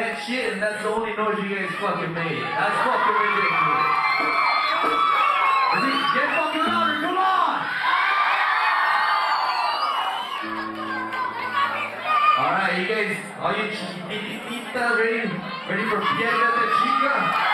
that shit, and that's the only noise you guys fucking made. That's fucking ridiculous. Get fucking louder, come on! Alright, you guys, all you chiquititas ready? Ready for Piedra Chica?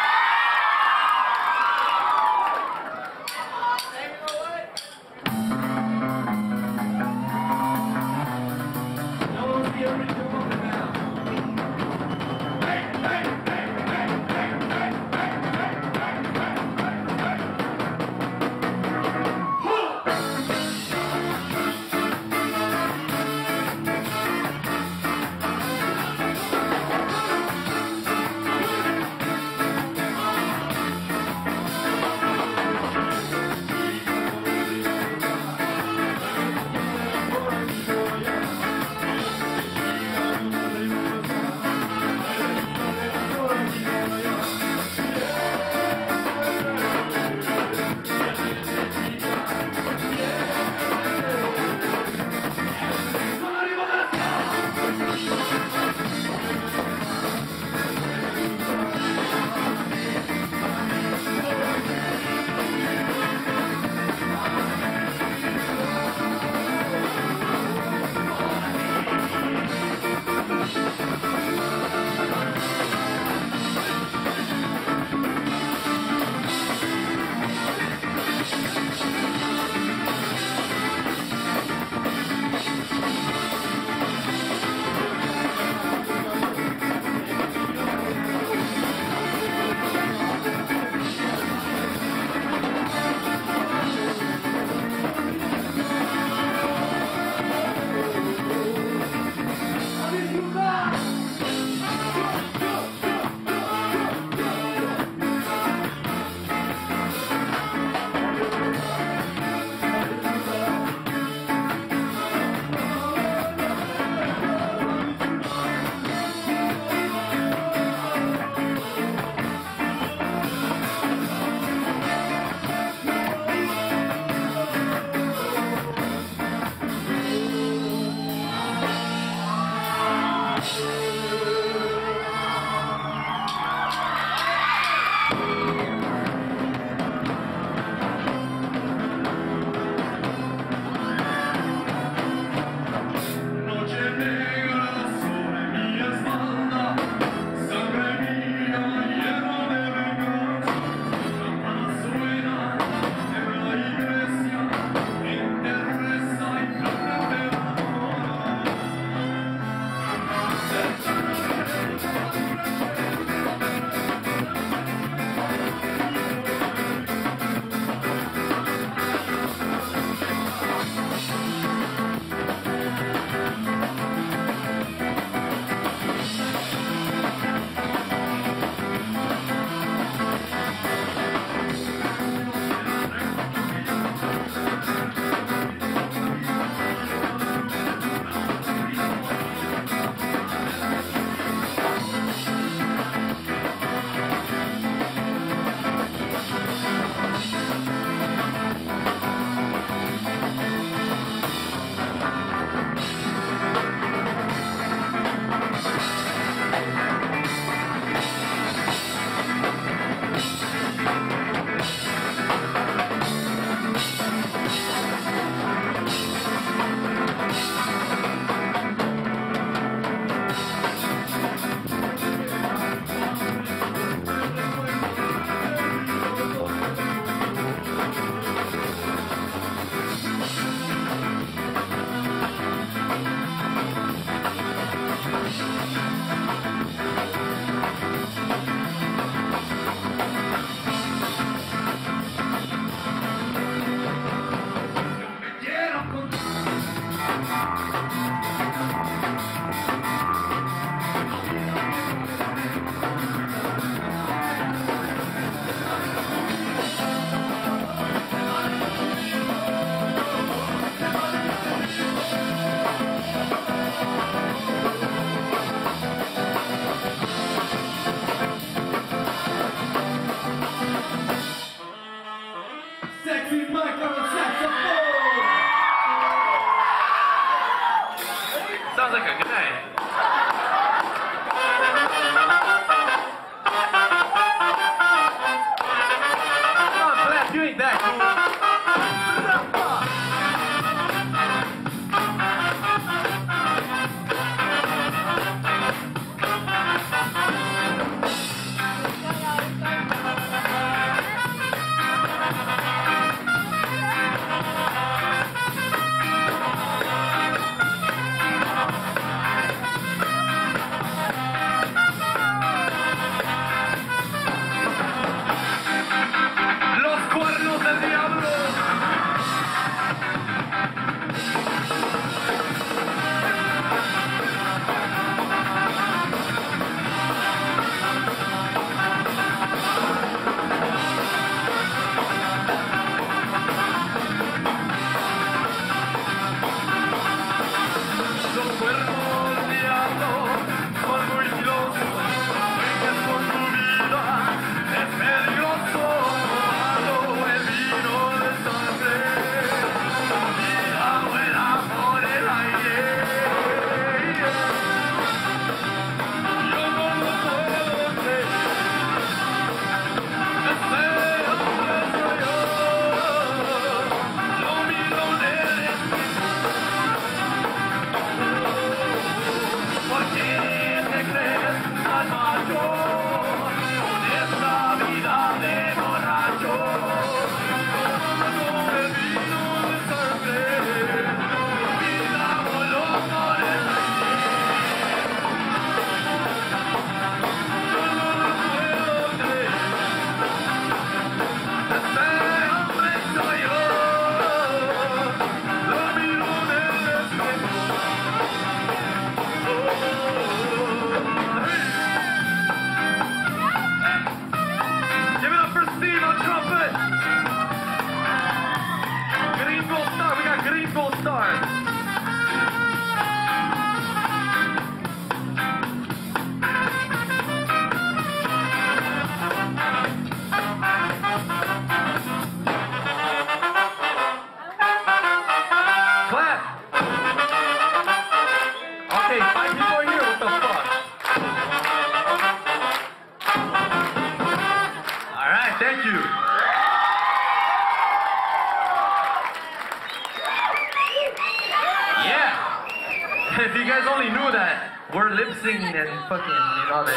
fucking,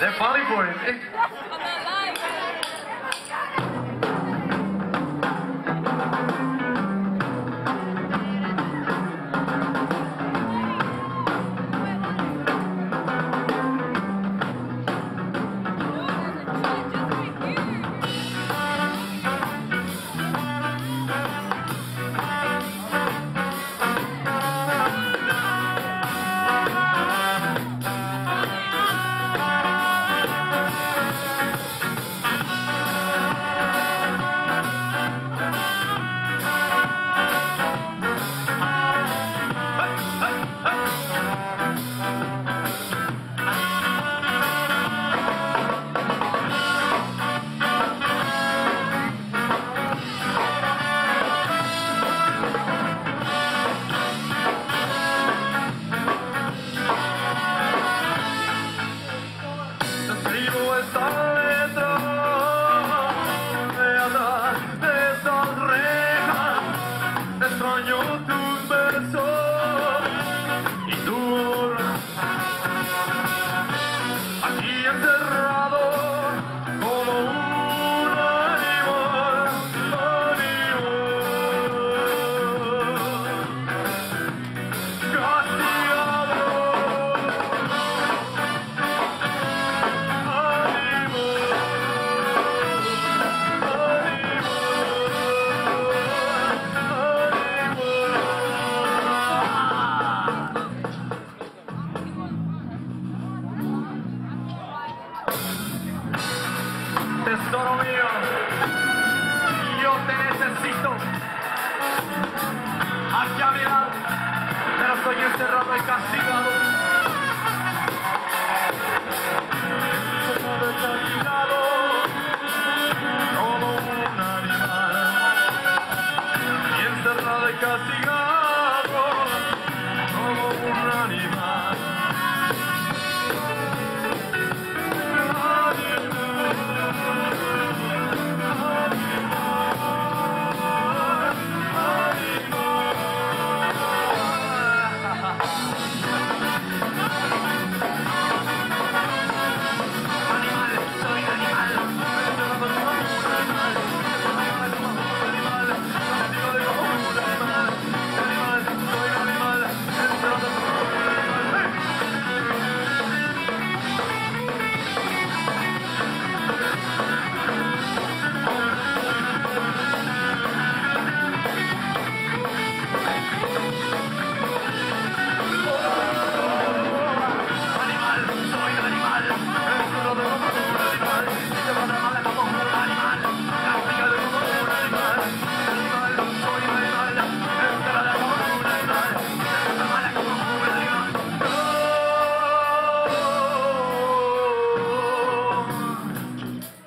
They're funny you.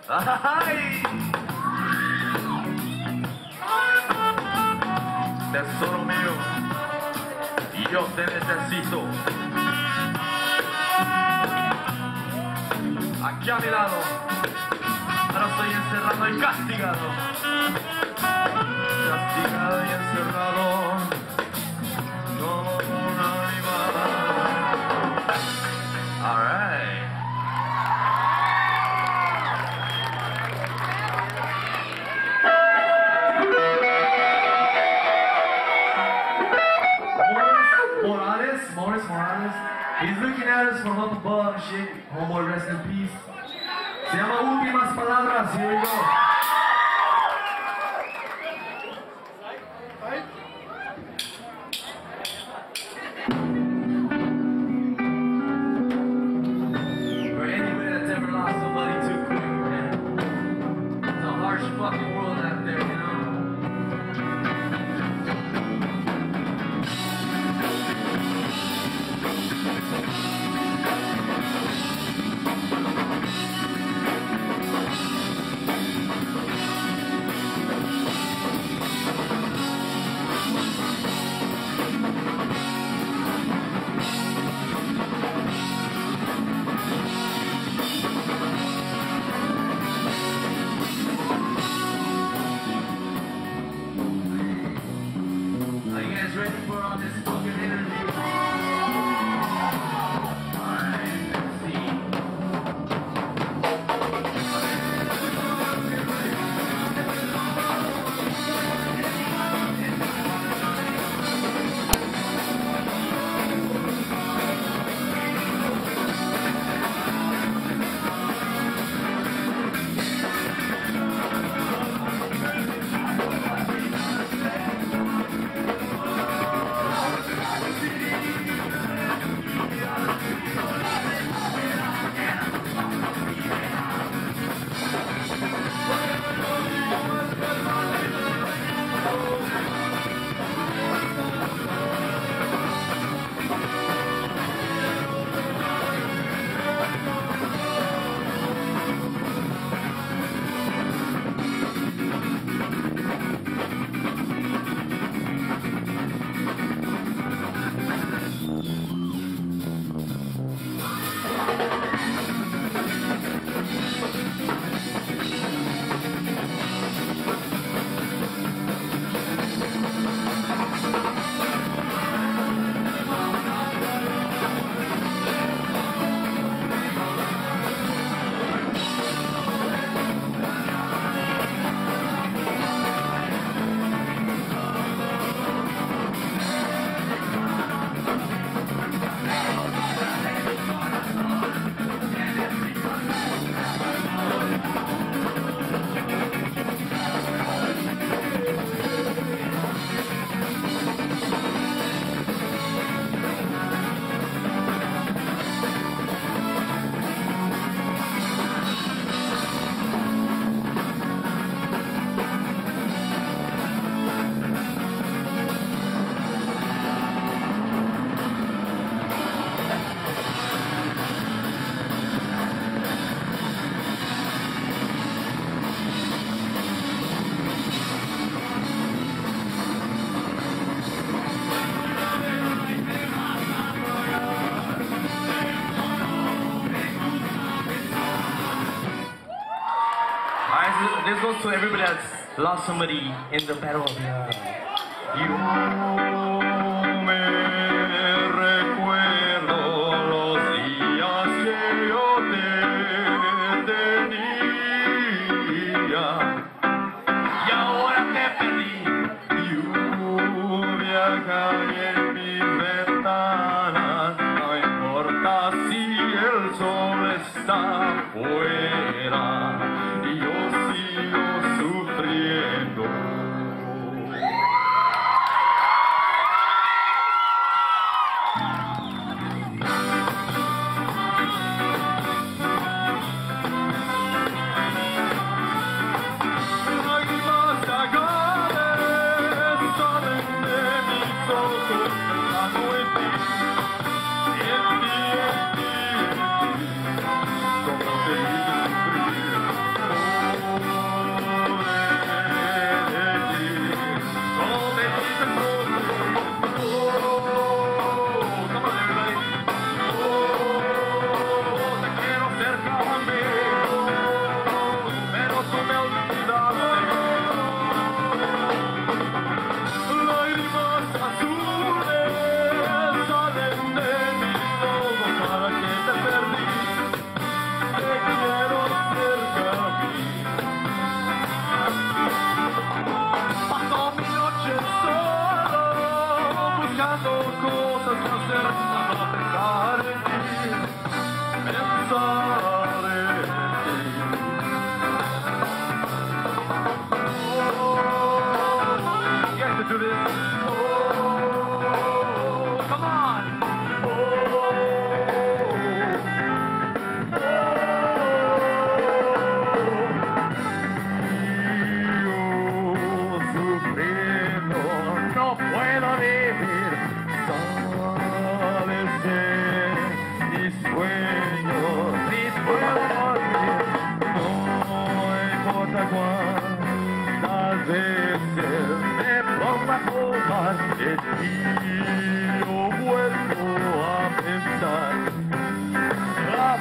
¡Ay! Tesoro mío, y yo te necesito. Aquí a mi lado, ahora estoy encerrado y castigado. Castigado y encerrado. Como un animal. All right. Caras, Rolando Borges, Romor Rest in Peace. São as últimas palavras, Diego. lost somebody in the battle of love. Uh, you. you.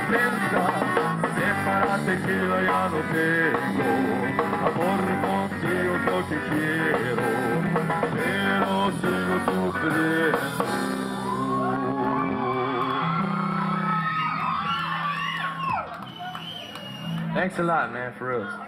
sigo Thanks a lot, man, for real.